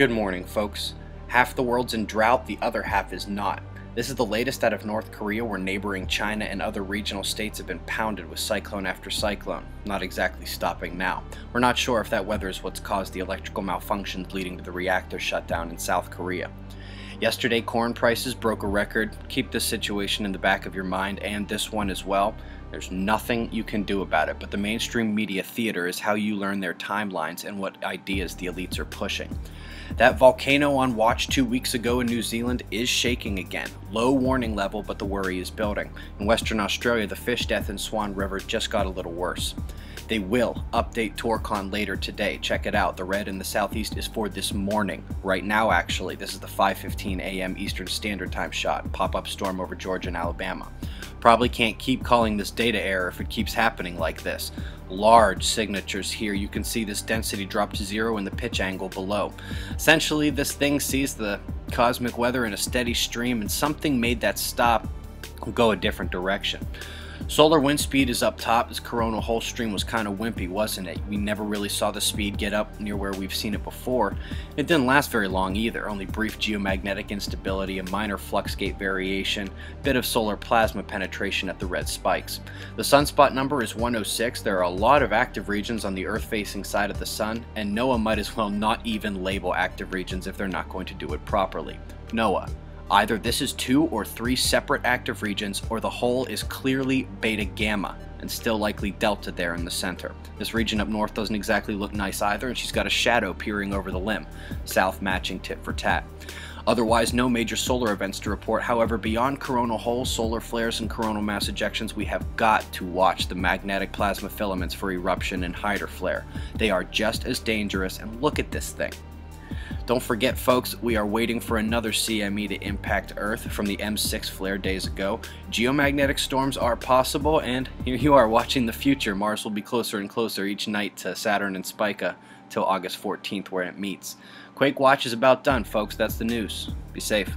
Good morning, folks. Half the world's in drought, the other half is not. This is the latest out of North Korea, where neighboring China and other regional states have been pounded with cyclone after cyclone. Not exactly stopping now. We're not sure if that weather is what's caused the electrical malfunctions leading to the reactor shutdown in South Korea. Yesterday, corn prices broke a record. Keep this situation in the back of your mind and this one as well. There's nothing you can do about it, but the mainstream media theater is how you learn their timelines and what ideas the elites are pushing. That volcano on watch two weeks ago in New Zealand is shaking again. Low warning level, but the worry is building. In Western Australia, the fish death in Swan River just got a little worse. They will update Torcon later today. Check it out. The red in the southeast is for this morning. Right now, actually, this is the 5:15 a.m. Eastern Standard Time shot. Pop-up storm over Georgia and Alabama. Probably can't keep calling this data error if it keeps happening like this. Large signatures here. You can see this density drop to zero in the pitch angle below. Essentially, this thing sees the cosmic weather in a steady stream and something made that stop go a different direction. Solar wind speed is up top. This coronal hole stream was kind of wimpy, wasn't it? We never really saw the speed get up near where we've seen it before. It didn't last very long either, only brief geomagnetic instability, a minor flux gate variation, bit of solar plasma penetration at the red spikes. The sunspot number is 106. There are a lot of active regions on the Earth-facing side of the sun, and NOAA might as well not even label active regions if they're not going to do it properly. NOAA, Either this is two or three separate active regions, or the whole is clearly beta gamma, and still likely delta there in the center. This region up north doesn't exactly look nice either, and she's got a shadow peering over the limb, south matching tit for tat. Otherwise, no major solar events to report. However, beyond coronal holes, solar flares, and coronal mass ejections, we have got to watch the magnetic plasma filaments for eruption and Hyder flare. They are just as dangerous, and look at this thing. Don't forget, folks, we are waiting for another CME to impact Earth from the M6 flare days ago. Geomagnetic storms are possible, and here you are watching the future. Mars will be closer and closer each night to Saturn and Spica till August 14th, where it meets. Quake Watch is about done, folks. That's the news. Be safe.